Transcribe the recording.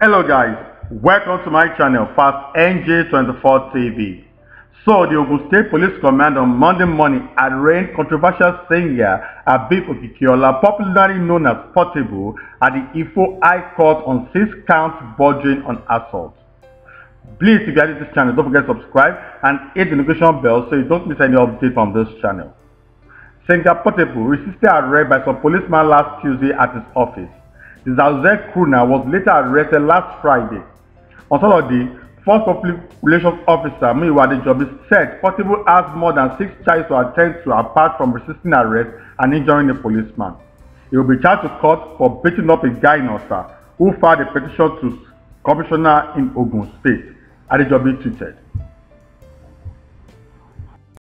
Hello guys, welcome to my channel Fastng24 TV. So the Ogun State Police Command on Monday morning arraigned controversial singer Habeeb Okikiola, popularly known as Portable, at the Ifo High Court on six counts bordering on assault. Please, if you are this channel, don't forget to subscribe and hit the notification bell so you don't miss any update from this channel. Singer Portable resisted arrest by some policemen last Tuesday at his office. The Zauzek Kruna was later arrested last Friday. On Saturday, First Public Relations Officer Muyiwa Adejobi said Portable has more than six charges to attend to apart from resisting arrest and injuring a policeman. He will be charged to court for beating up a guy in Osa who filed a petition to Commissioner in Ogun State, Adejobi tweeted.